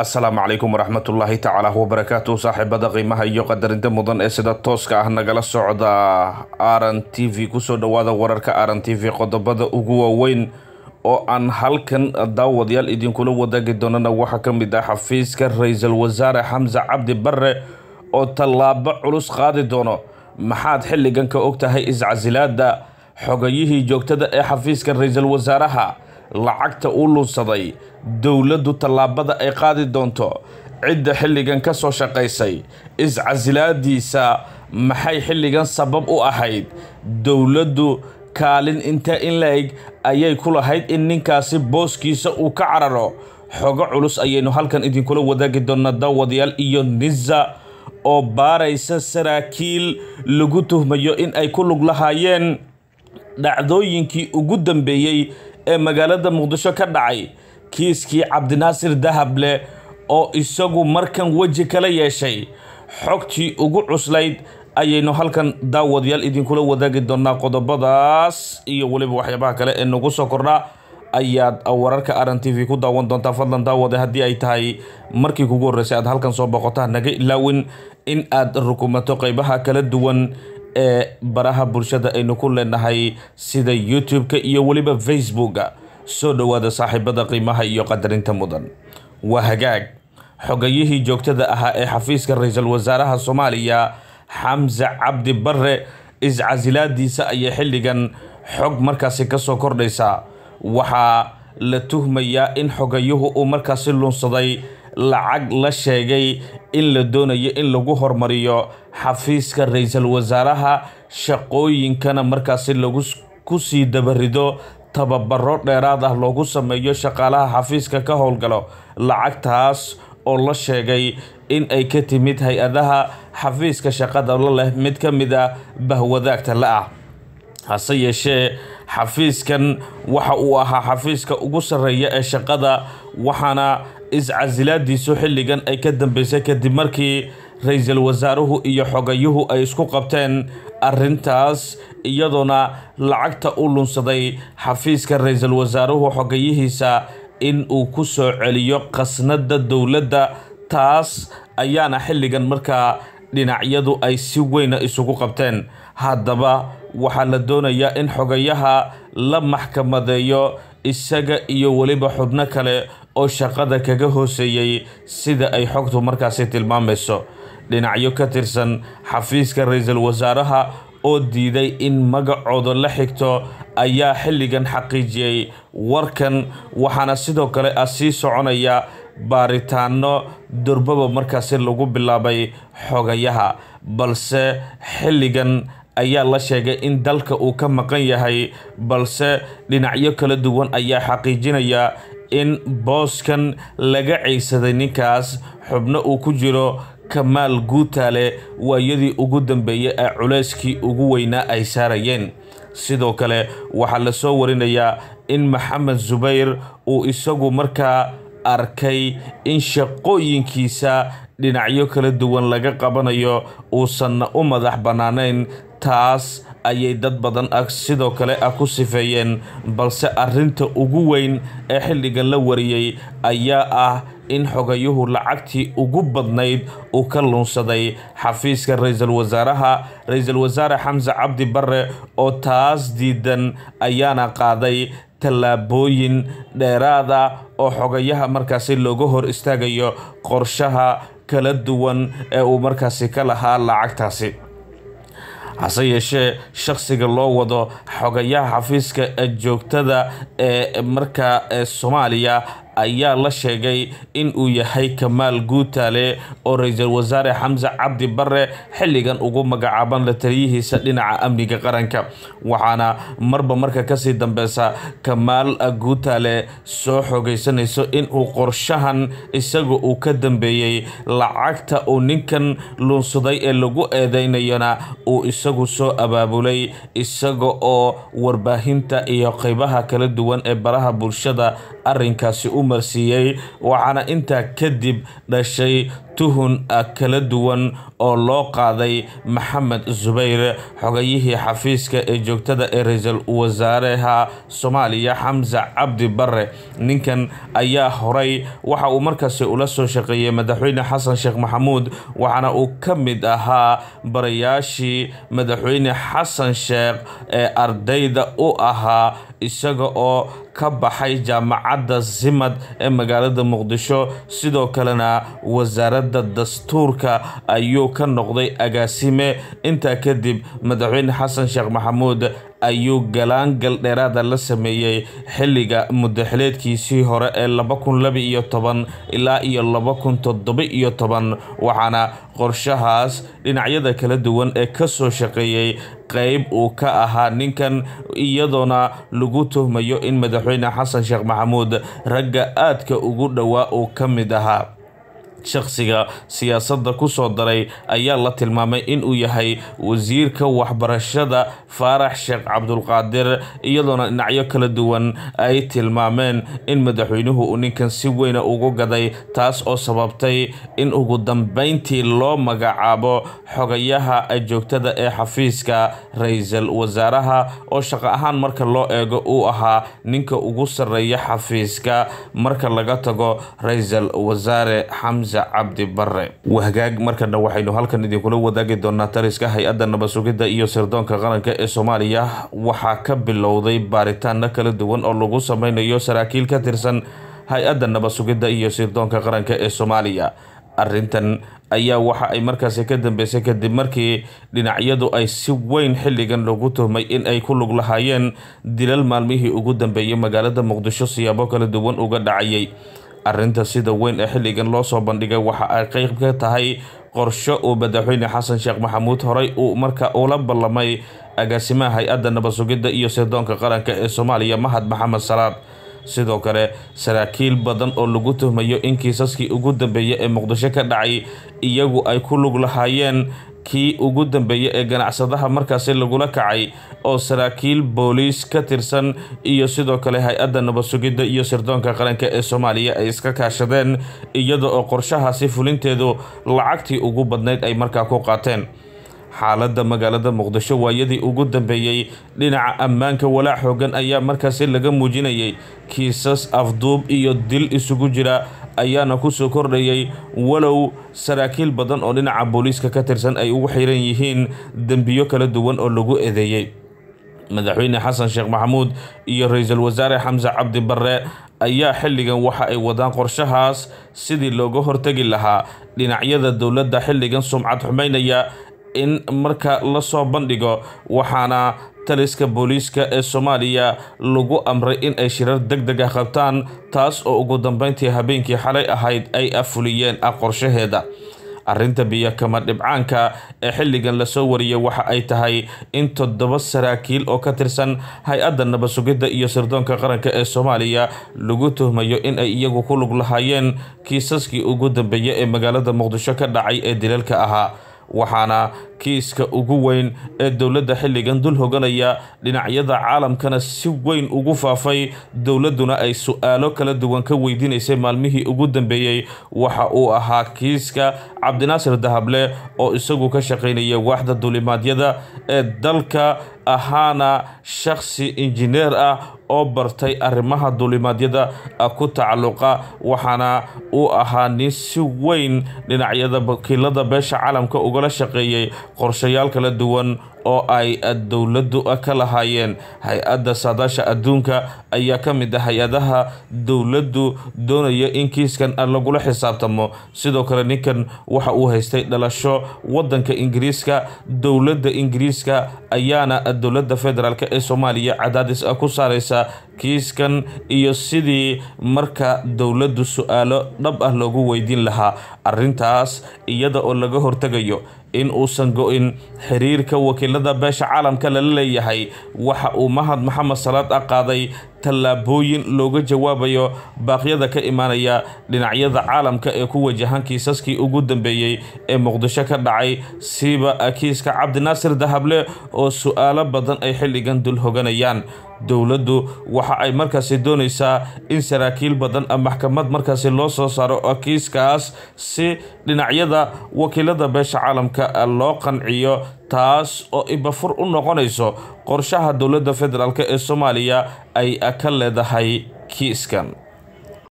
asalaamu calaykum waraxmatullaahi tacaala wabarakaatu saaxiibada qiimaha iyo qadarinta mudan ee sida tooska ah nagala socda aran t v ku soo dhawaada wararka aran t v qodobada ugu waaweyn oo aan halkan daawadayaal idinkula wadaagi doonana waxaa ka mid ah xafiiska ra'iisul wasaare xamse cabdi bare oo tallaabo culus qaadi doono. Maxaad xilligan ka og tahay iscasilaada xogayihii joogtada ee xafiiska ra'iisul wasaaraha lacagta uu lunsaday dowladdu tallaabada ay qaadi doonto. Cidda xilligan ka soo shaqaysay iscasilaadiisa maxay xilligan sabab u ahayd? Dowladdu kaalin inta in la-eg ayay ku lahayd in ninkaasi booskiisa uu ka cararo. Xogo culus ayaynu halkan idinkula wadaagi doonaa daawadayaal iyo nisa oo baaraysa saraakiil lagu tuhmayo in ay ku lug lahaayeen dhacdooyinkii ugu dambeeyey ee magaalada muqdisho ka dhacay kiiskii cabdinaasir dahable oo isagu markan weji kala yeeshay. Xogtii ugu cuslayd ayaynu halkan daawadayaal idinkula wadaagi doonaa qodobadaas iyo weliba waxyaabaha kale ee nagu soo kordhaa ayaad wararka aran t v ku daawan doontaa fadlan daawade haddii ay tahay. Markii kugu horreysay aad halkan soo boqotaa naga ilaawin in aad rukumato qeybaha kala duwan ee baraha bulshada aynu ku leenahay sida youtube-ka iyo weliba facebooka. Soo dhowaada saaxiibada qiimaha iyo qadarinta mudan. Waa hagaag. Xogayihii joogtada ahaa ee xafiiska ra'iisul wasaaraha soomaaliya xamse cabdi bare iscasilaadiisa ayay xilligan xog markaasi ka soo kordhaysa. Waxaa la tuhmayaa in xogayuhu uu markaasi lunsaday lacag la sheegay in la doonayo in lagu hormariyo xafiiska ra'iisul wasaaraha shaqooyinkana markaasi lagu ku sii dabarido tababaro dheeraad ah loogu sameeyo shaqaalaha xafiiska ka howlgalo lacagtaas oo la sheegay in ay ka timid hay'adaha xafiiska shaqada la leh mid ka mid a bahwadaagta la-ah hase yeeshee xafiiskan waxa uu ahaa xafiiska ugu sarreeya ee shaqada waxaana iscasilaadiisu xilligan ay ka dambeysay kadib markii ra'iisul wasaaruhu iyo xogayuhu ay isku qabteen arrintaas iyadoona lacagta u lunsaday xafiiska ra'iisul wasaaruhu xogayihiisa in uu ku soo celiyo khasnada dowladda. Taas ayaana xilligan markaa dhinacyadu ay si weyna isugu qabteen. Haddaba waxaa la doonayaa in xogayaha la maxkamadeeyo isaga iyo weliba xubno kale oo shaqada kaga hooseeyey sida ay xogtu markaasi tilmaamayso. Dhinacyo ka tirsan xafiiska ra'iisul wasaaraha oo diiday in magacooda la xigto ayaa xilligan xaqiijiyey warkan waxaana sidoo kale ah sii soconaya baaritaano durbaba markaasi lagu bilaabay xogayaha. Balse xilligan ayaa la sheegay in dalka uu ka maqan yahay balse dhinacyo kala duwan ayaa xaqiijinaya in booskan laga ceysaday ninkaas. Xubno uu ku jiro kamaal guutaale waayadii ugu dambeeyey ee culeyskii ugu weynaa ay saarayeen. Sidoo kale waxaa la soo warinayaa in maxamed subayr uu isagu markaa arkay in shaqooyinkiisa dhinacyo kala duwan laga qabanayo uusanna u madax bannaanayn taas ayay dad badan ah sidoo kale ah ku sifeeyeen balse arrinta ugu weyn ee xilligan la wariyey ayaa ah in xogayuhu lacagtii ugu badnayd uu ka lunsaday. Xafiiska ra'iisul wasaaraha ra'iisul wasaare xamse cabdi bare oo taas diidan ayaana qaaday tallaabooyin dheeraad ah oo xogayaha markaasi looga hor istaagayo qorshaha kala duwan ee uu markaasi ka lahaa lacagtaasi hase yeeshee shakhsiga loo wado xogayaha xafiiska joogtada ee markaa soomaaliya ayaa la sheegay in uu yahay kamaal guutaale oo ra'iisul wasaare xamse cabdi bare xilligan ugu magacaaban la taliyihiisa dhinaca amniga qaranka. Waxaana marba marka ka sii dambeysa kamaal guutaale soo xoogeysanayso inuu qorshahan isaga uu ka dambeeyey lacagta uu ninkan luunsaday ee lagu eedeynayona uu isagu soo abaabulay isaga oo warbaahinta iyo qeybaha kala duwan ee baraha bulshada arinkaasi u marsiiyey waxaana intaa kadib dhashay tuhun kala duwan oo loo qaaday maxamed zubayr xogayihii xafiiska ee joogtada ee ra'iisul wasaareha soomaaliya xamse cabdi bare ninkan ayaa horay waxa uu markaasi ula soo shaqeeyey madaxweyne xasan sheekh maxamuud waxaana uu ka mid ahaa barayaashii madaxweyne xasan sheekh ee ardayda u ahaa isaga oo ka baxay jaamacadda simad ee magaalada muqdisho. Sidoo kalena wasaaradda dastuurka ayuu ka noqday agaasime. Intaa kadib madaxweyne xasan sheekh maxamuud ayuu galaangal dheeraada la sameeyey xilliga mudaxileedkiisii hore ee laba kun laba iyo toban ilaa iyo laba kun toddoba iyo toban waxaana qorshahaas dhinacyada kala duwan ee ka soo shaqeeyey qeyb uu ka ahaa ninkan iyadoona lagu tuhmayo in madaxweyne xasan sheekh maxamuud ragga aadka ugu dhowaa uu ka mid ahaa shakhsiga siyaasadda ku soo daray ayaa la tilmaamay inuu yahay wasiirka waxbarashada faarax sheekh cabdulqaadir iyadoona dhinacyo kala duwan ay tilmaameen in madaxweynuhu uu ninkan si weyna ugu gaday taas oo sababtay in ugu dambeyntii loo magacaabo xogayaha joogtada ee xafiiska ra'iisul wasaaraha oo shaqo ahaan marka loo eego uu ahaa ninka ugu sarreeya xafiiska. Marka laga tago ra'iisul wasaare xamse cabdi bare wahgaag markana waxaynu halkan idinkula wadaagi doonaa taliska hay'adda nabad-sugidda iyo sirdoonka qaranka ee soomaaliya. Waxaa ka bilowday baaritaano kala duwan oo lagu sameynayo saraakiil ka tirsan hay'adda nabad-sugidda iyo sirdoonka qaranka ee soomaaliya. Arrintan ayaa waxa ay markaasi ka dambeysay kadib markii dhinacyadu ay si weyn xilligan lagu tuhmay in ay ku lug lahaayeen dilal maalmihii ugu dambeeyay magaalada muqdisho siyaabo kala duwan uga dhacayay arrinta sida weyn ee xilligan loo soo bandhigay waxa ay qeyb ka tahay qorsho uu madaxweyne xasan sheekh maxamuud horey uu marka ula ballamay agaasimaha hay'adda nabad-sugidda iyo sirdoonka qaranka ee soomaaliya mahad maxamed salaad. Sidoo kale saraakiil badan oo lagu tuhmayo in kiisaskii ugu dambeeyay ee muqdisho ka dhacay iyagu ay ku lug lahaayeen kii ugu dambeeyay ee ganacsadaha markaasi lagula kacay oo saraakiil booliis ka tirsan iyo sidoo kale hay'adda nabad-sugidda iyo sirdoonka qaranka ee soomaaliya ay iska kaashadeen iyada oo qorshahaasi fulinteedu lacagtii ugu badnayd ay markaa ku qaateen xaaladda magaalada muqdisho waayadii ugu dambeeyey dhinaca ammaanka walaac xoogan ayaa markaasi laga muujinayay kiisas afduub iyo dil isugu jira ayaana ku soo kordhayay walow saraakiil badan oo dhinaca booliiska ka tirsan ay ugu xiran yihiin dembiyo kala duwan oo lagu eedeeyey madaxweyne xasan sheekh maxamuud iyo ra'iisul wasaare xamse cabdi bare ayaa xilligan waxa ay wadaan qorshahaas sidii looga hortegi lahaa dhinacyada dowladda xilligan sumcad xumeynaya in marka la soo bandhigo waxaana taliska booliiska ee soomaaliya lagu amray in ay shirar deg deg ah qabtaan taas oo ugu dambeyntii habeenkii xalay ahayd ay afuliyeen ah qorshaheeda arrinta biyo kama dhibcaanka ee xilligan la soo wariyay waxa ay tahay in toddoba saraakiil oo ka tirsan hay'adda nabad-sugidda iyo sirdoonka qaranka ee soomaaliya lagu tuhmayo in ay iyagu ku lug lahaayeen kiisaskii ugu dambeeyay ee magaalada muqdisho ka dhacay ee dilalka ahaa waxaana kiiska ugu weyn ee dowladda xilligan dul hoganaya dhinacyada caalamkana si weyn ugu faafay dowladduna ay su'aalo kala duwan ka weydiinaysay maalmihii ugu dambeeyey. Waxa uu ahaa kiiska cabdinaasir dahable oo isagu ka shaqaynaya waaxda duulimaadyada ee dalka ahaana shakhsi injineer ah oo bartay arrimaha duulimaadyada ku tacalluqa waxaana uu ahaa nin si weyn dhinacyada wakiilada beesha caalamka ugala shaqeeyey qorshayaal kala duwan oo ay dowladdu ka lahaayeen. Hay'adda saadaasha adduunka ayaa ka mid ah hay'adaha dowladdu doonaya in kiiskan lagula xisaabtamo. Sidoo kale ninkan waxa uu haystay dhalasho wadanka ingiriiska. Dowladda ingiriiska ayaana dowladda federaalk ee soomaaliya cadaadis ku saareysa kiiskan iyo sidii marka dowladdu su'aalo dhab ah loogu weydiin lahaa. Arrintaas iyada oo laga hortegayo in uusan go-in xiriirka wakiilada beesha caalamka lala leeyahay. Waxa uu mahad maxamed salaad ah qaaday tallaabooyin looga jawaabayo baaqyada ka imaanaya dhinacyada caalamka ee ku wajahan kiisaskii ugu dambeeyey ee muqdisho ka dhacay. Siiba kiiska cabdinaasir dahable oo su'aalo badan ay xilligan dul hoganayaan dowladdu. Waxa ay markaasi doonaysaa in saraakiil badan maxkamad markaasi loo soo saaro kiiskaas si dhinacyada wakiilada beesha caalamka loo qanciyo taas oo ibafur u noqonayso qorshaha dowladda federaalk ee soomaaliya ay ka leedahay kiiskan